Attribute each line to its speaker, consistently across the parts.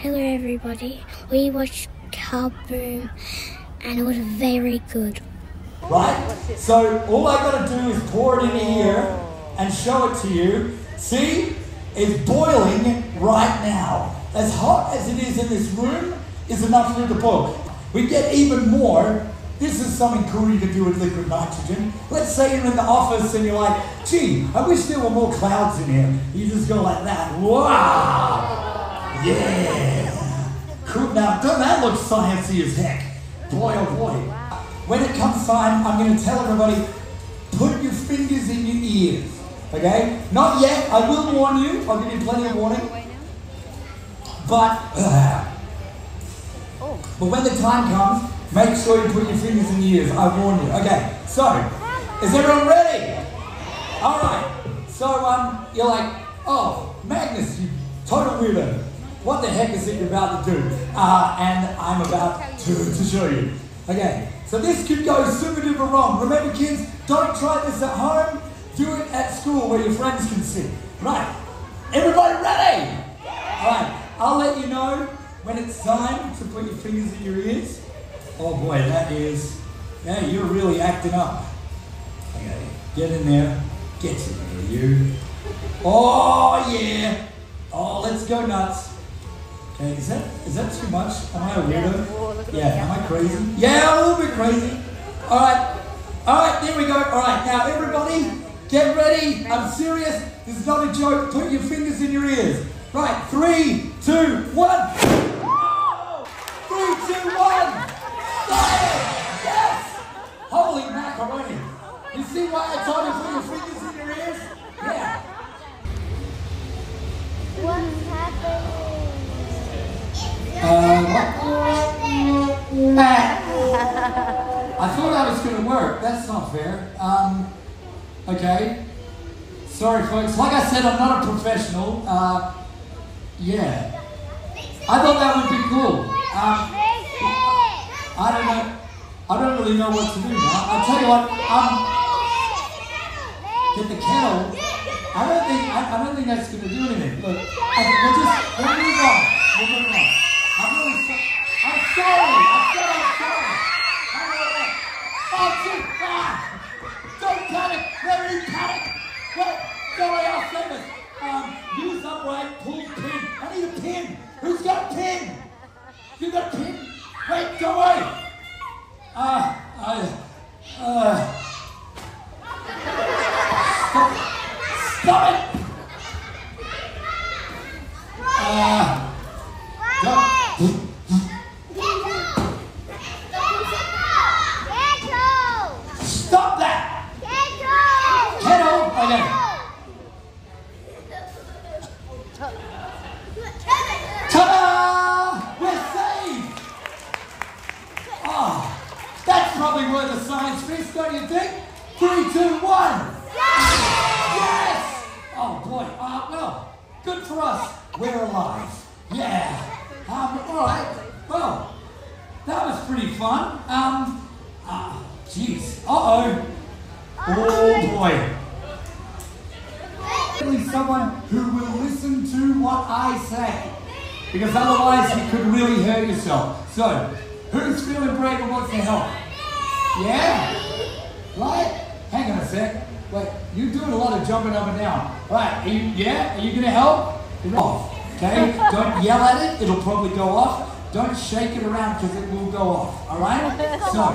Speaker 1: Hello, everybody. We watched Kaboom, and it was very good.
Speaker 2: Right? So all I gotta do is pour it in here and show it to you. See? It's boiling right now. As hot as it is in this room is enough for the boil. We get even more. This is something cool you can do with liquid nitrogen. Let's say you're in the office and you're like, gee, I wish there were more clouds in here. You just go like that. Wow! Yeah! Cool. Now, don't that look sciencey as heck? Boy, oh boy. When it comes time, I'm going to tell everybody, put your fingers in your ears. Okay? Not yet. I will warn you. I'll give you plenty of warning. But, uh, but when the time comes, make sure you put your fingers in your ears. I warn you. Okay. So, is everyone ready? All right. So, um, you're like, oh, Magnus, you total weirdo. What the heck is it you're about to do? Uh, and I'm about to, to show you. Okay, so this could go super duper wrong. Remember, kids, don't try this at home. Do it at school where your friends can see. Right, everybody ready? All right, I'll let you know when it's time to put your fingers in your ears. Oh boy, that is, yeah, you're really acting up. Okay, get in there. Get in there, you. Oh yeah. Oh, let's go nuts. Okay, is that is that too much? Am I a weirdo? Yeah, am I crazy? Yeah, a little bit crazy. All right, all right, there we go. All right, now everybody, get ready. I'm serious. This is not a joke. Put your fingers in your ears. Right, three, two, one. Three, two, one. Yes. Holy macaroni. You see why I told you to put your fingers I thought that was going to work. That's not fair. Um, okay. Sorry, folks. Like I said, I'm not a professional. Uh, yeah. I thought that would be cool. Um, I don't know. I don't really know what to do now. I'll tell you what. Um, get the kettle. I don't think. I, I don't think that's going to do anything. Look, I, we'll just we'll move on. We'll move on. Who's got a pin? You got a pin? Wait. Don't worry. Ah. I. Uh. Stop. Stop it. Uh. Don't. Stop that! Kettle! Okay. Ta-da! We're saved! Oh, that's probably worth a science fist, don't you think? Three, two, one! Yes! Oh boy, uh, well, good for us. We're alive. Yeah. Um, all right. Well, that was pretty fun. Um, uh, jeez. Uh-oh. Oh boy. Someone who will listen to what I say. Because otherwise you could really hurt yourself. So, who's feeling brave and wants to help? Yeah? Right? Hang on a sec. Wait, you're doing a lot of jumping up and down. Right, are you, yeah? Are you gonna help? Off. Okay? Don't yell at it, it'll probably go off. Don't shake it around because it will go off. Alright? So,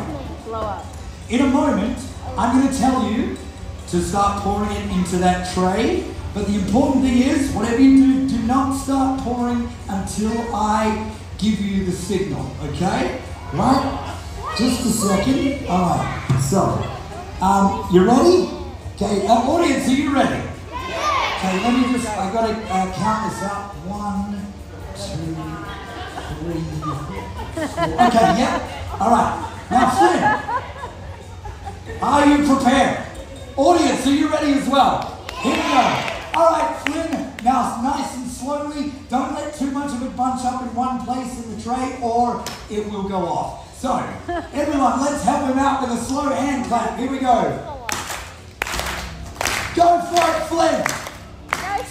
Speaker 2: in a moment, I'm going to tell you to start pouring it into that tray. But the important thing is, whatever you do, do not start pouring until I give you the signal, okay? Right? Just a second. All right. So, um, you ready? Okay, uh, audience, are you ready? Okay, let me just, I've got to uh, count this out. One, two, three, four. Okay, yeah. All right. Now, Flynn, are you prepared? Audience, are you ready as well? Here we go. All right, Flynn, now nice and slowly. Don't let too much of it bunch up in one place in the tray or it will go off. So, everyone, let's help him out with a slow hand clap. Here we go. Go for it, Flynn.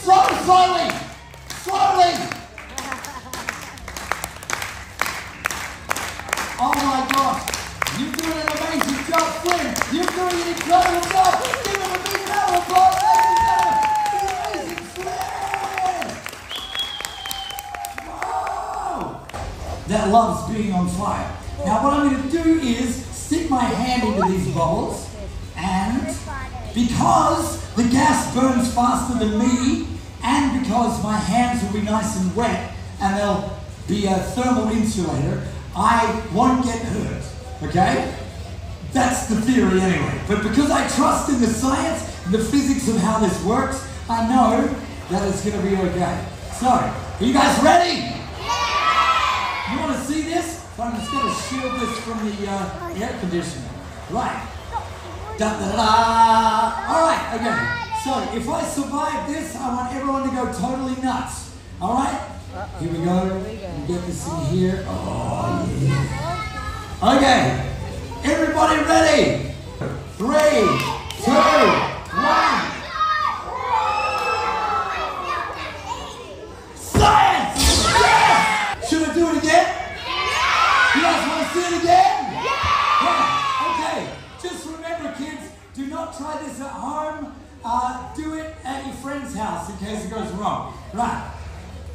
Speaker 2: Slow, slowly. Slowly. Oh my gosh. You're doing an amazing job, Flynn. You're doing an incredible job. Give him a big round of applause. That loves being on fire. Now what I'm going to do is stick my hand into these bubbles and because the gas burns faster than me, and because my hands will be nice and wet and they'll be a thermal insulator, I won't get hurt. Okay? That's the theory anyway. But because I trust in the science and the physics of how this works, I know that it's going to be okay. So, are you guys ready? Yeah! You want to see this? I'm just going to shield this from the uh, air conditioner. Right. Da, da, da, da. All right, okay. So if I survive this, I want everyone to go totally nuts. All right? Here we go. We get this in here. Oh, yeah. Okay. Everybody ready? Three, two, one. Science! Yes! Should I do it again? You guys want to see it again? Yeah. Okay. Just remember, kids, do not try this at home. Uh, do it at your friend's house in case it goes wrong. Right.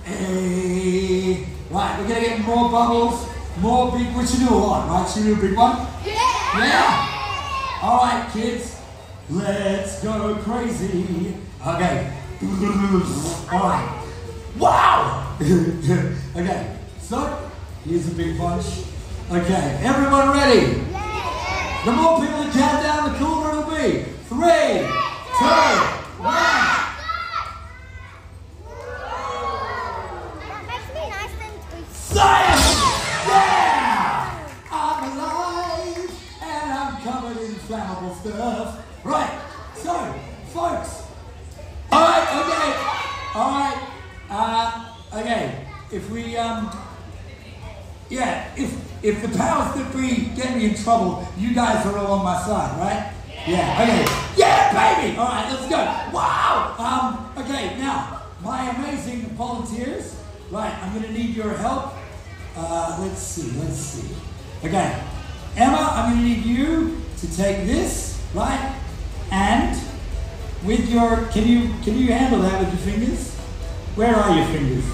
Speaker 2: Hey. Right, we're going to get more bubbles, more big. We you do a lot, right? Should we do a big one?
Speaker 1: Yeah!
Speaker 2: Yeah! All right, kids. Let's go crazy. Okay. All right. Wow! okay, so here's a big bunch. Okay, everyone ready?
Speaker 1: Yeah!
Speaker 2: The more people that count down, the cooler it'll be. Three, Yeah! Stuff. Right, so, folks. Alright, okay. Alright. Uh, okay. If we, um, yeah, if if the powers that be get me in trouble, you guys are all on my side, right? Yeah, okay. Yeah, baby! Alright, let's go. Wow! Um, okay, now, my amazing volunteers, right, I'm gonna need your help. Uh, let's see, let's see. Okay, Emma, I'm gonna need you to take this, right? And with your, can you can you handle that with your fingers? Where are your fingers?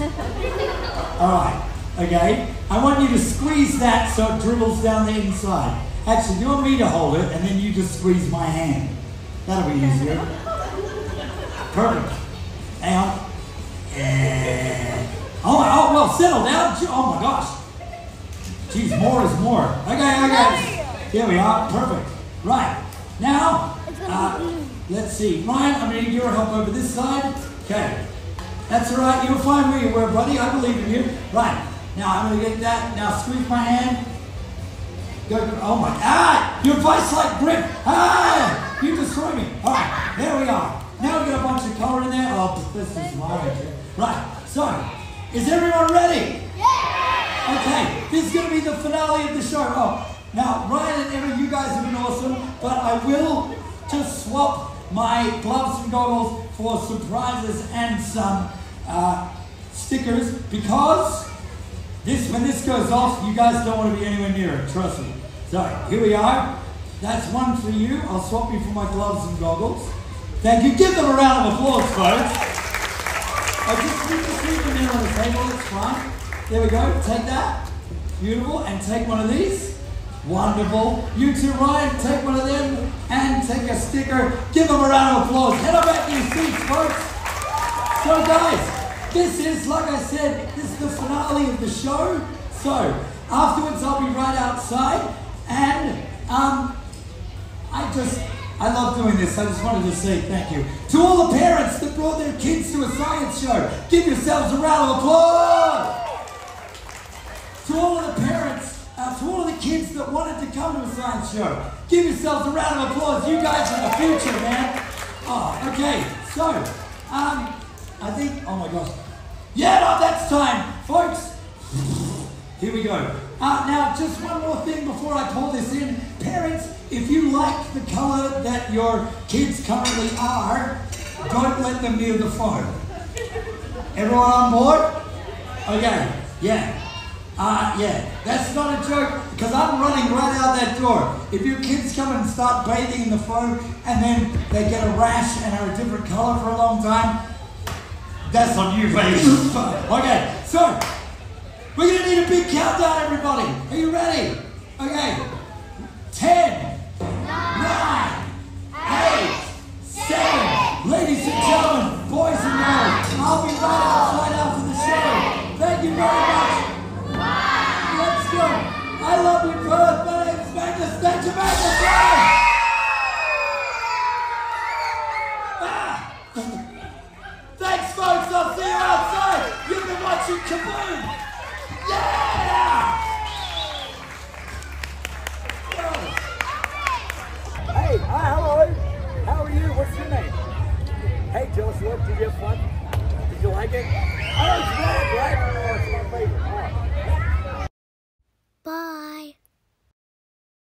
Speaker 2: All right, okay. I want you to squeeze that so it dribbles down the inside. Actually, you want me to hold it and then you just squeeze my hand. That'll be easier. Perfect. On. And, oh, oh, well, settle down. Oh my gosh. Jeez, more is more. Okay, okay. Here we are. Perfect. Right. Now, uh, let's see. Ryan, I'm going to need your help over this side. Okay. That's all right. You're fine where you were, buddy. I believe in you. Right. Now, I'm going to get that. Now, squeeze my hand. Go, oh my, ah, your vice like grip. Ah, you destroy me. All right, there we are. Now we got a bunch of color in there. Oh, this is my Right, so, is everyone ready?
Speaker 1: Yeah!
Speaker 2: Okay, this is going to be the finale of the show. Oh, now, Ryan and Emma, you guys have been awesome, but I will just swap my gloves and goggles for surprises and some uh, stickers because this, when this goes off, you guys don't want to be anywhere near it, trust me. So, here we are. That's one for you. I'll swap you for my gloves and goggles. Thank you. Give them a round of applause, folks. I just need to leave them there on the table. It's fine. There we go. Take that. Beautiful. And take one of these. Wonderful. You too, Ryan. Take one of them and take a sticker. Give them a round of applause. Head up at your seats, folks. So, guys, this is, like I said, this is the finale of the show. So, afterwards, I'll be right outside. And um, just, I love doing this. I just wanted to say thank you to all the parents that brought their kids to a science show. Give yourselves a round of applause. To all of the parents, uh, to all of the kids that wanted to come to a science show, give yourselves a round of applause. You guys are the future, man. Oh, okay. So, um, I think, oh my gosh. Yeah, no, that's time, folks. Here we go. Uh, now, just one more thing before I pull this in. Parents, if you like the color that your kids currently are, don't let them near the phone. Everyone on board? Okay, yeah. Uh, yeah, that's not a joke because I'm running right out that door. If your kids come and start bathing in the phone and then they get a rash and are a different color for a long time, that's on you, baby. okay, so we're gonna need a big countdown, everybody. Are you ready? Okay. 10, 9, 8, 7. Ladies and gentlemen, boys and girls, I'll be right outside after the show. Thank you very much. Let's go. I love you, Perth. My name's Magnus. Thank you, Magnus. Ah. Thanks, folks. I'll see you outside. You've been watching Kaboom.